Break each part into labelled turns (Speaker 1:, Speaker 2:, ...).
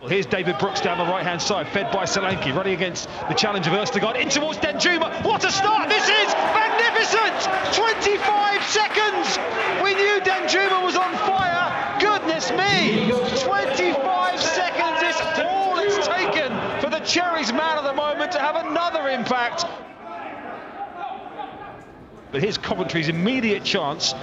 Speaker 1: Well, here's David Brooks down the right-hand side, fed by Solanke, running against the challenge of Østigård, in towards Danjuma. What a start! This is magnificent! 25 seconds! We knew Danjuma was on fire. Goodness me! 25 seconds is all it's taken for the Cherries man of the moment to have another impact. But here's Coventry's immediate chance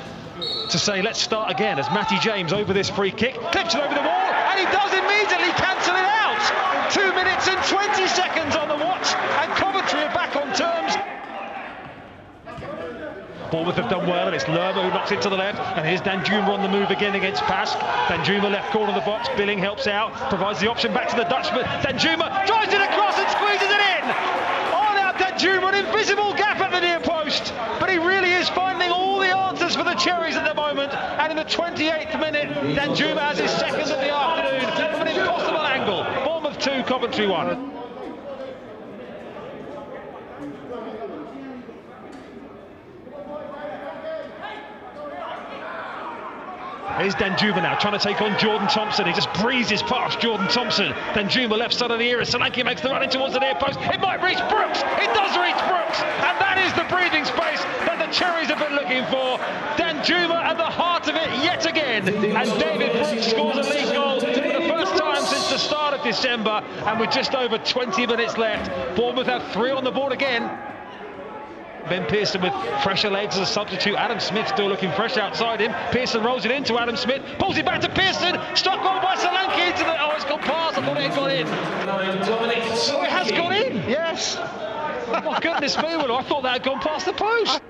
Speaker 1: to say, let's start again, as Matty James over this free kick, clips it over the wall, and he does immediately cancel it out. Two minutes and 20 seconds on the watch, and Coventry are back on terms. Bournemouth have done well, and it's Lerma who knocks it to the left, and here's Danjuma on the move again against Pask. Danjuma left corner of the box, Billing helps out, provides the option back to the Dutchman. Danjuma drives it across and squeezes it in. Oh, now Danjuma, an invisible gap at the near post, but he really is finding all the answers for the Cherries at the moment. And in the 28th minute, Danjuma has his second of the afternoon from an impossible angle. Bournemouth 2, Coventry 1. Here's Danjuma now, trying to take on Jordan Thompson. He just breezes past Jordan Thompson. Danjuma left side of the area. Solanke makes the run in towards the near post. It might reach Brooks. It does reach Brooks. And that is the breathing space that the Cherries have been looking for. Danjuma at the heart of it yet again. And David Brooks scores a lead goal for the first time since the start of December. And with just over 20 minutes left, Bournemouth have three on the board again. Ben Pearson with fresher legs as a substitute. Adam Smith still looking fresh outside him. Pearson rolls it into Adam Smith, pulls it back to Pearson. Struck on by Solanke into the. Oh, it's gone past. I thought it had gone in. Oh, it has gone in. Yes. Oh, my goodness me, I thought that had gone past the post.